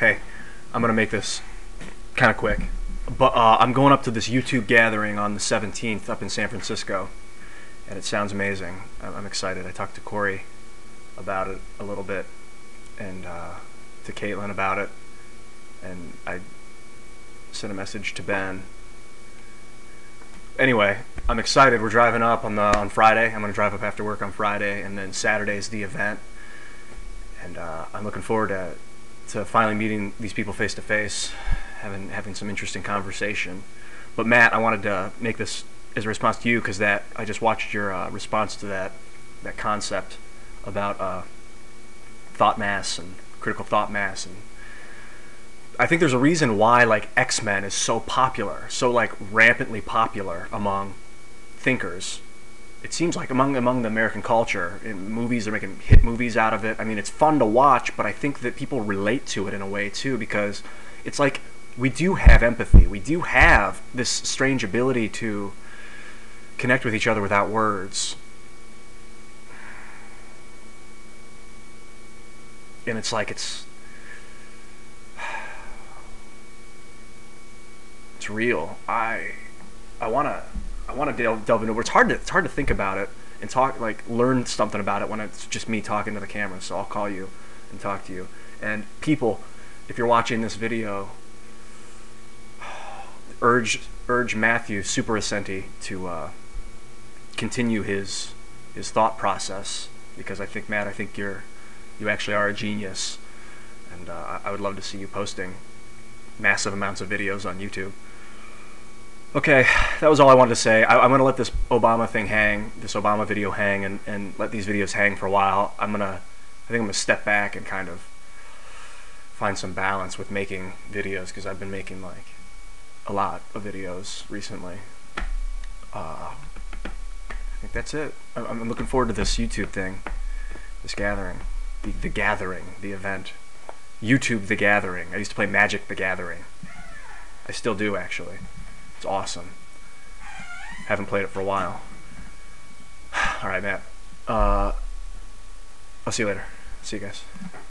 Hey, I'm gonna make this kind of quick, but uh, I'm going up to this YouTube gathering on the 17th up in San Francisco, and it sounds amazing. I'm, excited. I talked to Corey about it a little bit, and uh, to Caitlin about it, and I sent a message to Ben. Anyway, I'm excited. We're driving up on the on Friday. I'm gonna drive up after work on Friday, and then Saturday is the event, and uh, I'm looking forward to to finally meeting these people face to face, having having some interesting conversation. But Matt, I wanted to make this as a response to you because that I just watched your uh, response to that that concept about uh, thought mass and critical thought mass and I think there's a reason why like X-Men is so popular, so like rampantly popular among thinkers. It seems like among among the American culture, in movies they're making hit movies out of it. I mean, it's fun to watch, but I think that people relate to it in a way too because it's like we do have empathy. We do have this strange ability to connect with each other without words. And it's like it's it's real. I I want to I want to delve, delve into it. It's hard to it's hard to think about it and talk like learn something about it when it's just me talking to the camera. So I'll call you and talk to you. And people, if you're watching this video, urge urge Matthew Super Asente to uh, continue his his thought process because I think Matt, I think you're you actually are a genius, and uh, I would love to see you posting massive amounts of videos on YouTube. Okay, that was all I wanted to say. I, am going to let this Obama thing hang, this Obama video hang, and, and let these videos hang for a while. I'm going to, I think I'm going to step back and kind of find some balance with making videos because I've been making like a lot of videos recently. Uh, I think that's it. I'm looking forward to this YouTube thing, this gathering, the, the gathering, the event. YouTube The Gathering. I used to play Magic The Gathering. I still do, actually. It's awesome. Haven't played it for a while. Alright, Matt. Uh, I'll see you later. See you guys.